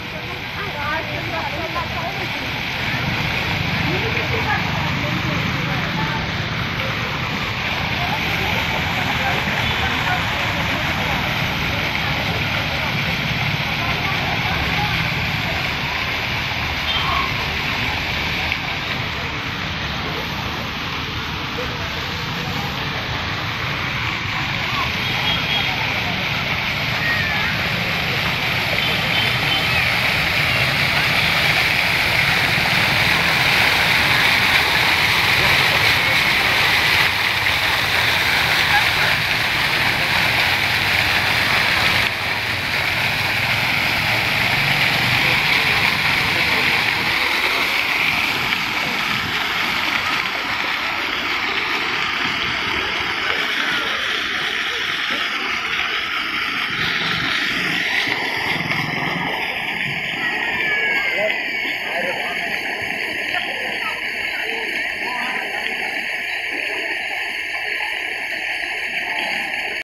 Oh, my God.